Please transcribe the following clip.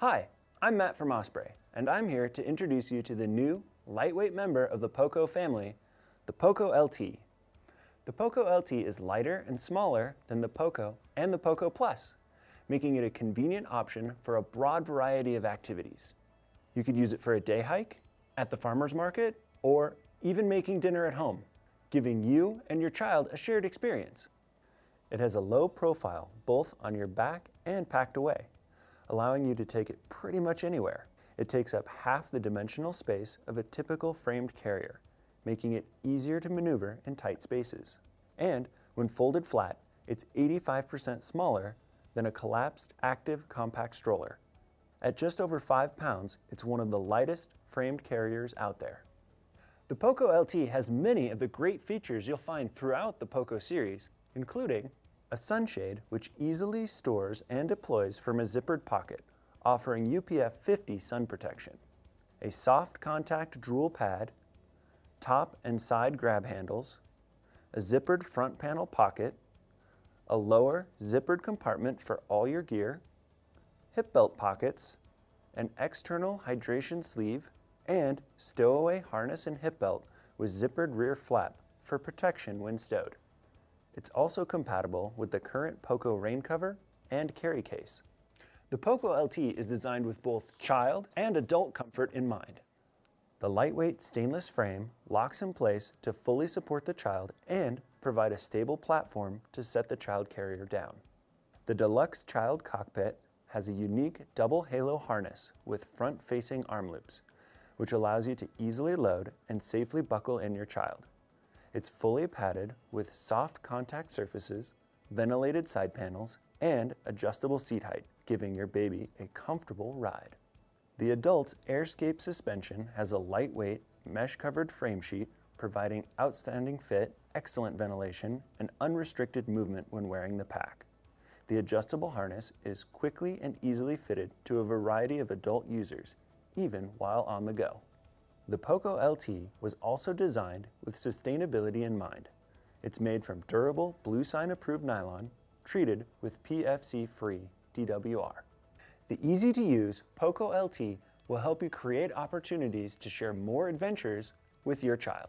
Hi, I'm Matt from Osprey, and I'm here to introduce you to the new lightweight member of the Poco family, the Poco LT. The Poco LT is lighter and smaller than the Poco and the Poco Plus, making it a convenient option for a broad variety of activities. You could use it for a day hike, at the farmer's market, or even making dinner at home, giving you and your child a shared experience. It has a low profile both on your back and packed away, allowing you to take it pretty much anywhere. It takes up half the dimensional space of a typical framed carrier, making it easier to maneuver in tight spaces. And when folded flat, it's 85% smaller than a collapsed active compact stroller. At just over 5 pounds, it's one of the lightest framed carriers out there. The Poco LT has many of the great features you'll find throughout the Poco series, including a sunshade which easily stores and deploys from a zippered pocket, offering UPF 50 sun protection, a soft contact drool pad, top and side grab handles, a zippered front panel pocket, a lower zippered compartment for all your gear, hip belt pockets, an external hydration sleeve, and stowaway harness and hip belt with zippered rear flap for protection when stowed. It's also compatible with the current POCO rain cover and carry case. The POCO LT is designed with both child and adult comfort in mind. The lightweight stainless frame locks in place to fully support the child and provide a stable platform to set the child carrier down. The deluxe child cockpit has a unique double halo harness with front-facing arm loops which allows you to easily load and safely buckle in your child. It's fully padded with soft contact surfaces, ventilated side panels, and adjustable seat height, giving your baby a comfortable ride. The adult's AirScape suspension has a lightweight, mesh-covered frame sheet providing outstanding fit, excellent ventilation, and unrestricted movement when wearing the pack. The adjustable harness is quickly and easily fitted to a variety of adult users, even while on the go. The POCO LT was also designed with sustainability in mind. It's made from durable Bluesign approved nylon, treated with PFC-free DWR. The easy-to-use POCO LT will help you create opportunities to share more adventures with your child.